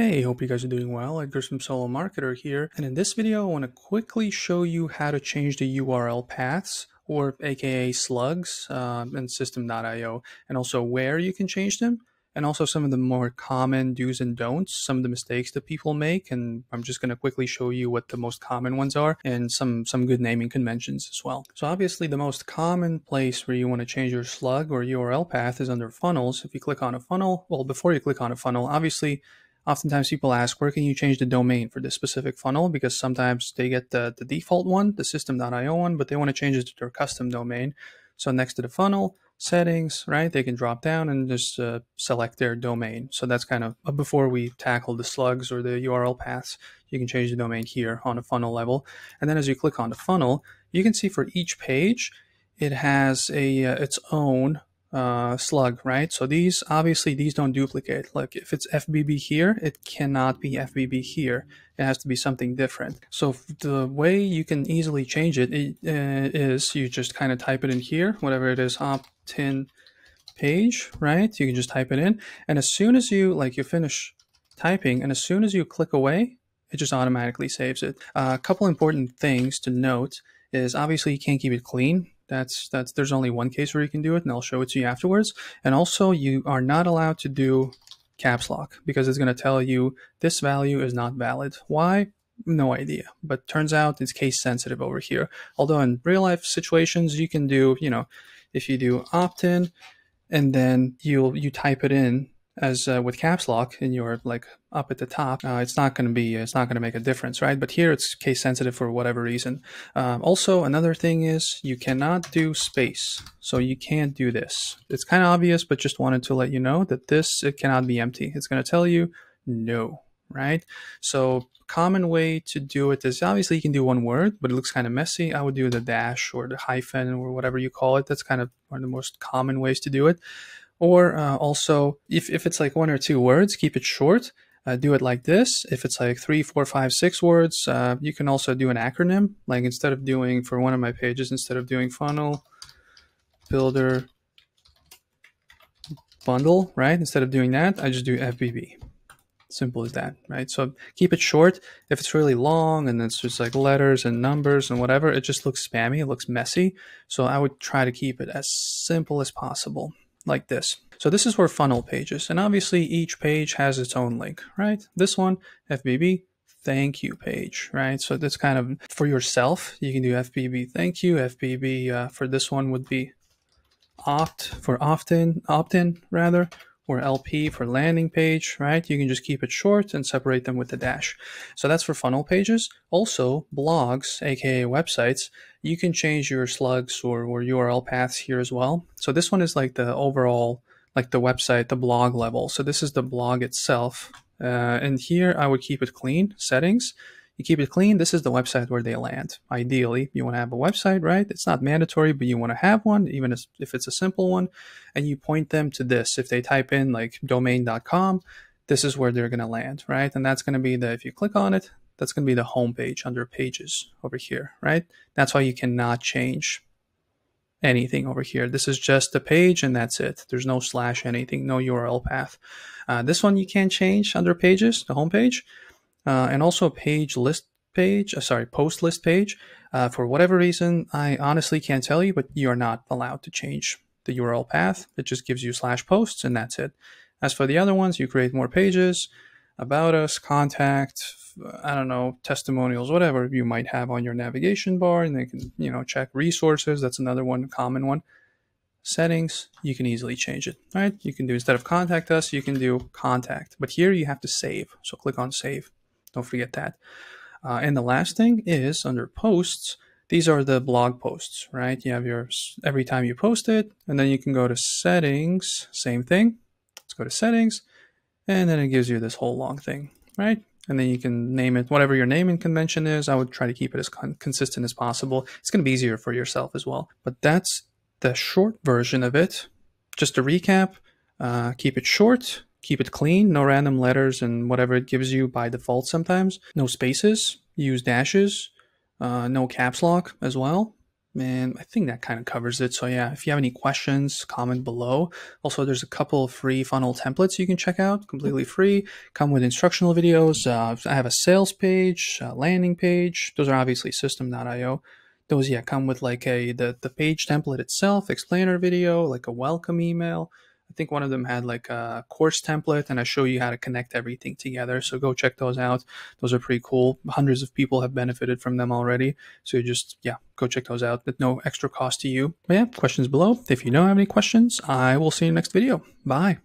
Hey, hope you guys are doing well. Edgar from Solo Marketer here. And in this video, I want to quickly show you how to change the URL paths or aka slugs um, in systeme.io and also where you can change them and also some of the more common do's and don'ts, some of the mistakes that people make. And I'm just going to quickly show you what the most common ones are and some, some good naming conventions as well. So obviously the most common place where you want to change your slug or URL path is under funnels. If you click on a funnel, well, before you click on a funnel, obviously oftentimes people ask where can you change the domain for this specific funnel? Because sometimes they get the, the default one the systeme.io one but they want to change it to their custom domain. So next to the funnel settings right they can drop down and just uh, select their domain. So that's kind of uh, before we tackle the slugs or the url paths you can change the domain here on a funnel level. And then as you click on the funnel you can see for each page it has a uh, its own uh, slug, right? So these, obviously, these don't duplicate. Like if it's FBB here, it cannot be FBB here. It has to be something different. So the way you can easily change it, it uh, is you just kind of type it in here, whatever it is, opt-in page, right? You can just type it in. And as soon as you, like you finish typing, and as soon as you click away, it just automatically saves it. Uh, a couple important things to note is obviously you can't keep it clean that's that's there's only one case where you can do it, and I'll show it to you afterwards. And also, you are not allowed to do caps lock because it's going to tell you this value is not valid. Why? No idea. But turns out it's case sensitive over here. Although in real life situations, you can do, you know, if you do opt in and then you'll you type it in as uh, with caps lock and you're like up at the top, uh, it's not going to be, it's not going to make a difference, right? But here it's case sensitive for whatever reason. Um, also, another thing is you cannot do space. So you can't do this. It's kind of obvious, but just wanted to let you know that this, it cannot be empty. It's going to tell you no, right? So common way to do it is obviously you can do one word, but it looks kind of messy. I would do the dash or the hyphen or whatever you call it. That's kind of one of the most common ways to do it. Or uh, also, if, if it's like one or two words, keep it short. Uh, do it like this. If it's like three, four, five, six words, uh, you can also do an acronym. Like instead of doing, for one of my pages, instead of doing funnel builder bundle, right? Instead of doing that, I just do FBB. Simple as that, right? So keep it short. If it's really long and it's just like letters and numbers and whatever, it just looks spammy. It looks messy. So I would try to keep it as simple as possible like this. So this is for funnel pages. And obviously each page has its own link, right? This one, FBB, thank you page, right? So that's kind of for yourself. You can do FBB thank you. FBB uh, for this one would be opt for often, opt-in rather, or LP for landing page, right? You can just keep it short and separate them with the dash. So that's for funnel pages. Also, blogs, aka websites, you can change your slugs or, or URL paths here as well. So this one is like the overall, like the website, the blog level. So this is the blog itself. Uh, and here I would keep it clean, settings. You keep it clean. This is the website where they land. Ideally, you want to have a website, right? It's not mandatory, but you want to have one, even if it's a simple one. And you point them to this. If they type in like domain.com, this is where they're going to land, right? And that's going to be the, if you click on it, that's going to be the home page under pages over here, right? That's why you cannot change anything over here. This is just the page and that's it. There's no slash anything, no URL path. Uh, this one you can change under pages, the home page uh, and also a page list page, uh, sorry, post list page. Uh, for whatever reason, I honestly can't tell you, but you are not allowed to change the URL path. It just gives you slash posts and that's it. As for the other ones, you create more pages, about us, contact, I don't know, testimonials, whatever you might have on your navigation bar, and they can, you know, check resources. That's another one, common one. Settings, you can easily change it, right? You can do instead of contact us, you can do contact, but here you have to save. So click on save. Don't forget that. Uh, and the last thing is under posts, these are the blog posts, right? You have your every time you post it, and then you can go to settings, same thing. Let's go to settings, and then it gives you this whole long thing, right? And then you can name it whatever your naming convention is. I would try to keep it as con consistent as possible. It's going to be easier for yourself as well. But that's the short version of it. Just to recap, uh, keep it short, Keep it clean, no random letters and whatever it gives you by default sometimes. No spaces, use dashes, uh, no caps lock as well. and I think that kind of covers it. So yeah, if you have any questions, comment below. Also, there's a couple of free funnel templates you can check out, completely free. Come with instructional videos. Uh, I have a sales page, a landing page. Those are obviously systeme.io. Those yeah come with like a the the page template itself, explainer video, like a welcome email. I think one of them had like a course template and I show you how to connect everything together. So go check those out. Those are pretty cool. Hundreds of people have benefited from them already. So just, yeah, go check those out at no extra cost to you. But yeah, questions below. If you don't have any questions, I will see you in next video. Bye.